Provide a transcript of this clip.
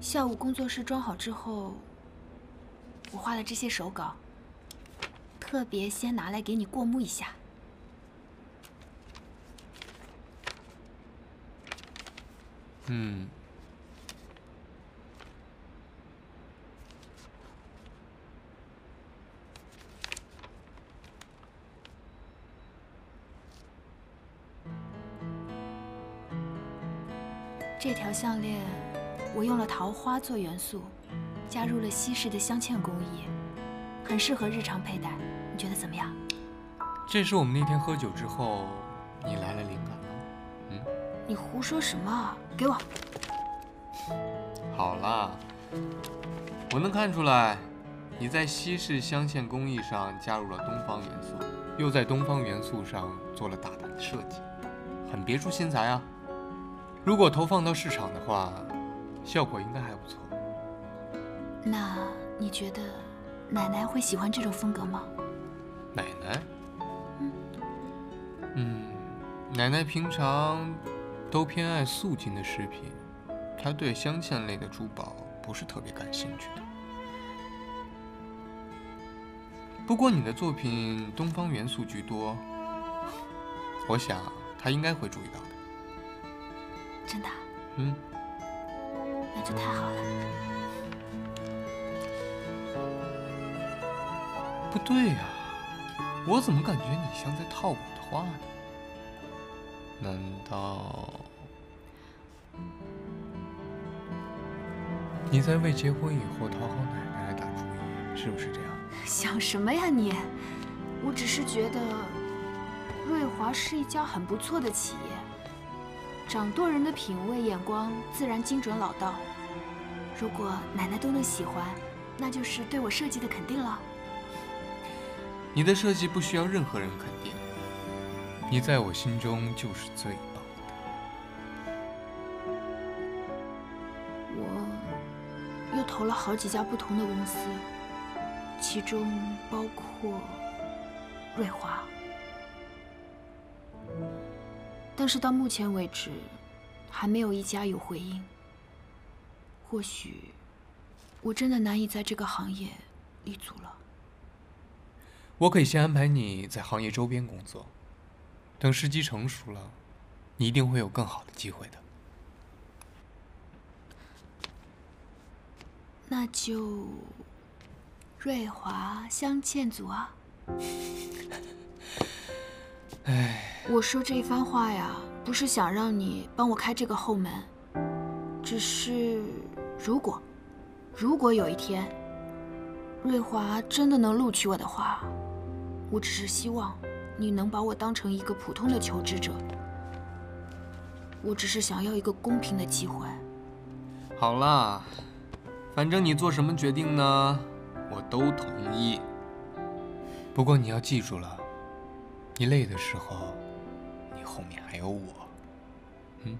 下午工作室装好之后，我画了这些手稿，特别先拿来给你过目一下。嗯，这条项链我用了桃花做元素，加入了西式的镶嵌工艺，很适合日常佩戴。你觉得怎么样？这是我们那天喝酒之后，你来了灵感了。嗯，你胡说什么？给我。好啦，我能看出来，你在西式镶嵌工艺上加入了东方元素，又在东方元素上做了大胆的设计，很别出心裁啊。如果投放到市场的话，效果应该还不错。那你觉得奶奶会喜欢这种风格吗？奶奶？嗯，奶奶平常都偏爱素净的饰品，她对镶嵌类的珠宝不是特别感兴趣的。不过你的作品东方元素居多，我想她应该会注意到的。真的？嗯，那就太好了。不对呀，我怎么感觉你像在套我的话呢？难道你在为结婚以后讨好奶奶而打主意，是不是这样？想什么呀你？我只是觉得瑞华是一家很不错的企业。掌舵人的品味眼光自然精准老道。如果奶奶都能喜欢，那就是对我设计的肯定了。你的设计不需要任何人肯定，你在我心中就是最棒的。我又投了好几家不同的公司，其中包括瑞华。但是到目前为止，还没有一家有回应。或许，我真的难以在这个行业立足了。我可以先安排你在行业周边工作，等时机成熟了，你一定会有更好的机会的。那就瑞华镶嵌组啊。哎。我说这番话呀，不是想让你帮我开这个后门，只是如果，如果有一天，瑞华真的能录取我的话，我只是希望你能把我当成一个普通的求职者。我只是想要一个公平的机会。好啦，反正你做什么决定呢，我都同意。不过你要记住了，你累的时候。你后面还有我，嗯。